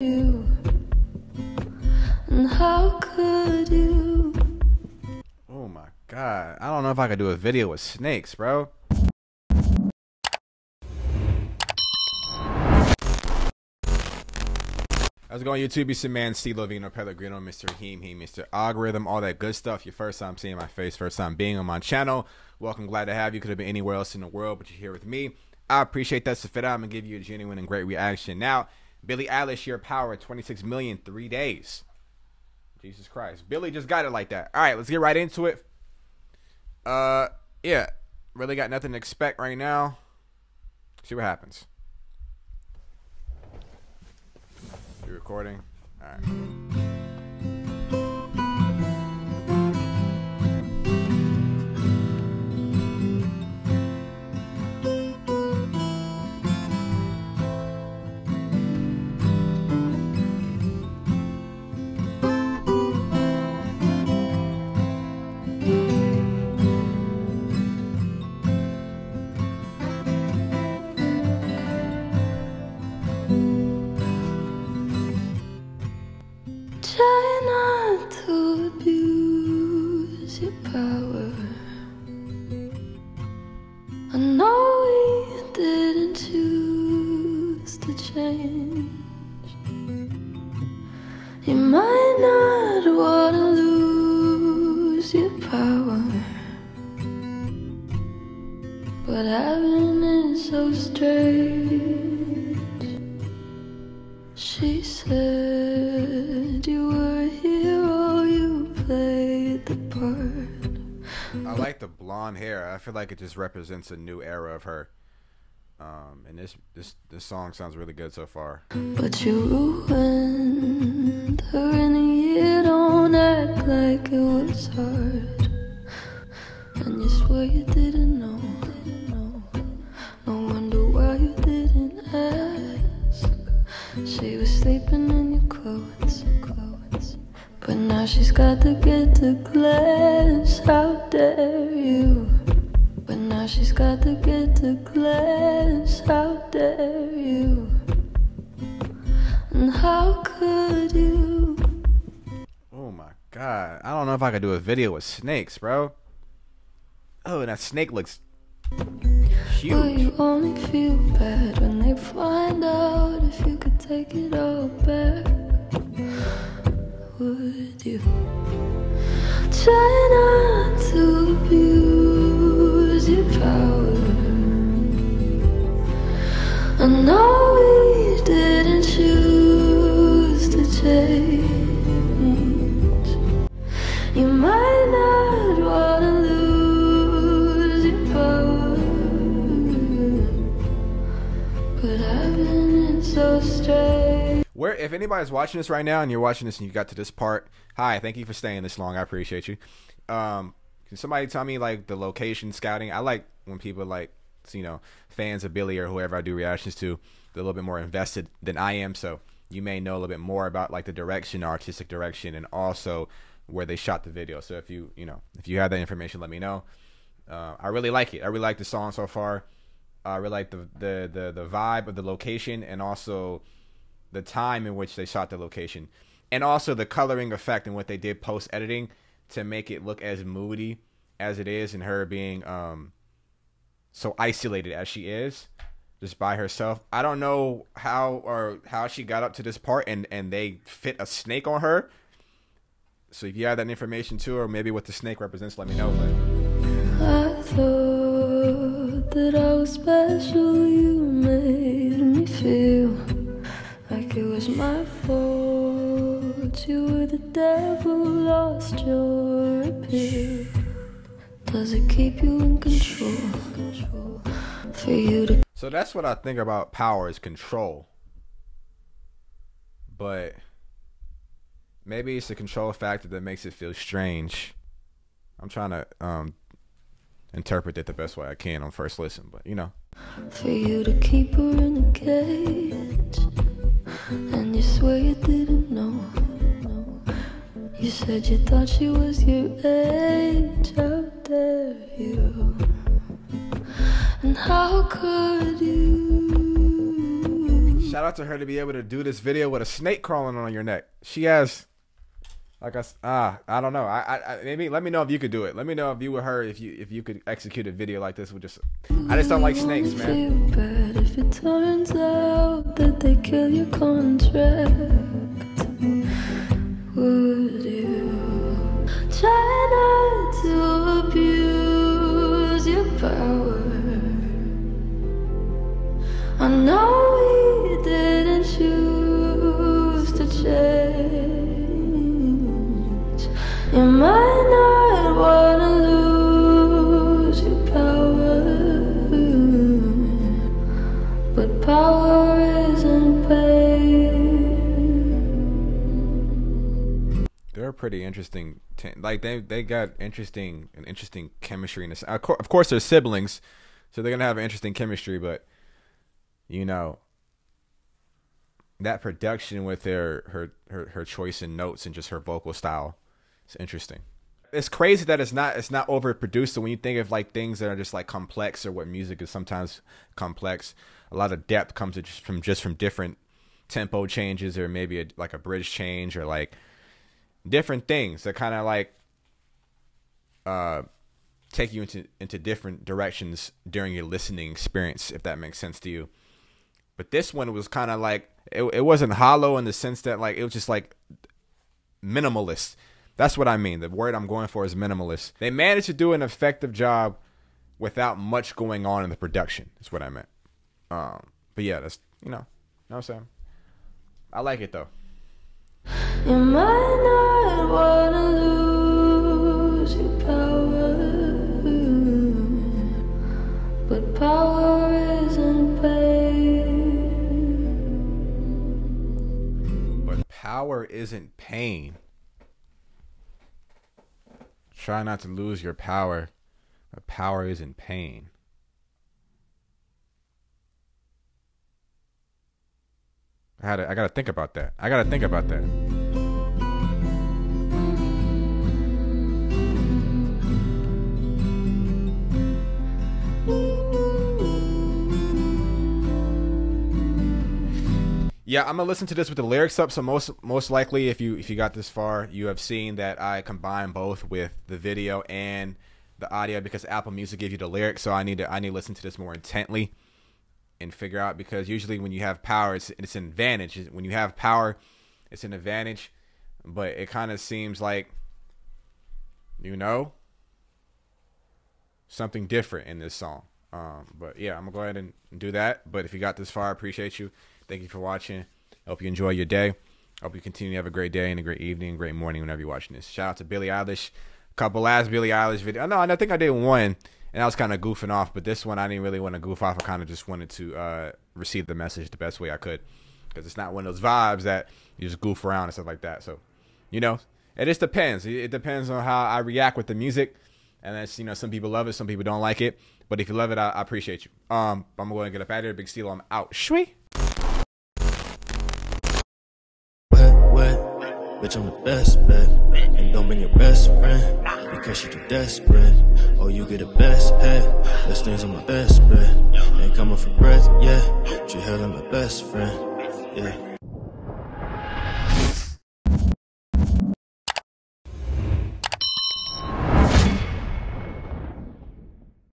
you? And how could you? Oh my god. I don't know if I could do a video with snakes, bro. How's it going, YouTube? It's your man, StiloVino, Pellegrino, Mr. Heem Heem, Mr. Algorithm, all that good stuff. Your first time seeing my face, first time being on my channel. Welcome, glad to have you. Could have been anywhere else in the world, but you're here with me. I appreciate that. So, fit out, I'm gonna give you a genuine and great reaction. Now, Billie Eilish, your power, 26 million, three days. Jesus Christ. Billie just got it like that. All right, let's get right into it. Uh, yeah, really got nothing to expect right now. See what happens. You recording? All right. Having it so strange. She said you were a hero, you played the part. I like the blonde hair. I feel like it just represents a new era of her. Um, and this this this song sounds really good so far. But you ruined her in a year, don't act like it was hard. And you swear you didn't She was sleeping in your clothes, clothes. But now she's got to get to class. How dare you? But now she's got to get to class. How dare you? And how could you? Oh my god. I don't know if I could do a video with snakes, bro. Oh, and that snake looks huge. you find out if you could take it all back? Would you try not to abuse your power? I know we didn't choose to change. You might if anybody's watching this right now and you're watching this and you got to this part, hi, thank you for staying this long. I appreciate you. Um, can somebody tell me like the location scouting? I like when people like you know fans of Billie or whoever I do reactions to, they're a little bit more invested than I am. So you may know a little bit more about like the direction, artistic direction, and also where they shot the video. So if you you know if you have that information, let me know. Uh, I really like it. I really like the song so far. I really like the, the the the vibe of the location and also the time in which they shot the location, and also the coloring effect and what they did post editing to make it look as moody as it is, and her being um so isolated as she is, just by herself. I don't know how or how she got up to this part, and and they fit a snake on her. So if you have that information too, or maybe what the snake represents, let me know. But I thought that I was special. You made me feel was my fault. You were the devil, lost your appeal. Does it keep you in control? For you to So that's what I think about power is control. But maybe it's the control factor that makes it feel strange. I'm trying to um interpret it the best way I can on first listen, but you know. for you to keep her in a cage. You didn't know. You said you thought she was your age. How dare you? And how could you? shout out to her to be able to do this video with a snake crawling on your neck. She has, like I ah, I don't know. I, I maybe let me know if you could do it. Let me know if you were her if you if you could execute a video like this with just. I just don't like snakes, man. It turns out that they kill your contract. Would you try not to abuse your power? I know we didn't choose to change. You might not wanna pretty interesting. T- like they they got interesting an interesting chemistry in this. Of course, of course, they're siblings, so they're gonna have interesting chemistry. But you know, that production with their her her her choice in notes and just her vocal style, it's interesting. It's crazy that it's not it's not overproduced. So when you think of like things that are just like complex or what music is sometimes complex, a lot of depth comes just from just from different tempo changes or maybe a, like a bridge change or like different things that kind of like uh take you into into different directions during your listening experience if that makes sense to you but this one was kind of like it, it wasn't hollow in the sense that like it was just like minimalist. That's what I mean. The word I'm going for is minimalist. They managed to do an effective job without much going on in the production. Is what I meant. Um, but yeah, that's you know, you know what I'm saying. I like it though. Wanna lose your power, but power isn't pain. Isn't pain. Try not to lose your power. But power isn't pain. I had to, I gotta think about that. I gotta think about that. Yeah, I'm gonna listen to this with the lyrics up. So most most likely, if you if you got this far, you have seen that I combine both with the video and the audio because Apple Music gives you the lyrics. So I need to I need to listen to this more intently and figure out because usually when you have power, it's it's an advantage. When you have power, it's an advantage. But it kind of seems like, you know, something different in this song. Um, but yeah, I'm gonna go ahead and do that. But if you got this far, I appreciate you. Thank you for watching. Hope you enjoy your day. Hope you continue to have a great day and a great evening, great morning whenever you're watching this. Shout out to Billie Eilish. A couple last Billie Eilish video. No, I think I did one, and I was kind of goofing off. But this one, I didn't really want to goof off. I kind of just wanted to uh, receive the message the best way I could, because it's not one of those vibes that you just goof around and stuff like that. So, you know, it just depends. It depends on how I react with the music, and that's you know, some people love it, some people don't like it. But if you love it, I, I appreciate you. Um, I'm going to get up out of here. Big Steel, I'm out. Shwee. Bitch, I'm the best bet. And don't bring your best friend because she too desperate. Oh, you get the best head. Best things on my best bet. Ain't coming for breath, yeah. You hell my best friend, yeah.